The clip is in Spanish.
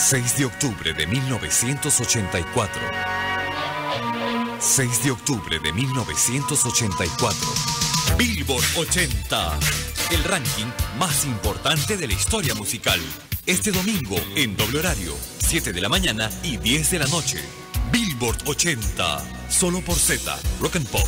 6 de octubre de 1984. 6 de octubre de 1984. Billboard 80. El ranking más importante de la historia musical. Este domingo en doble horario, 7 de la mañana y 10 de la noche. Billboard 80. Solo por Z, Rock and Pop.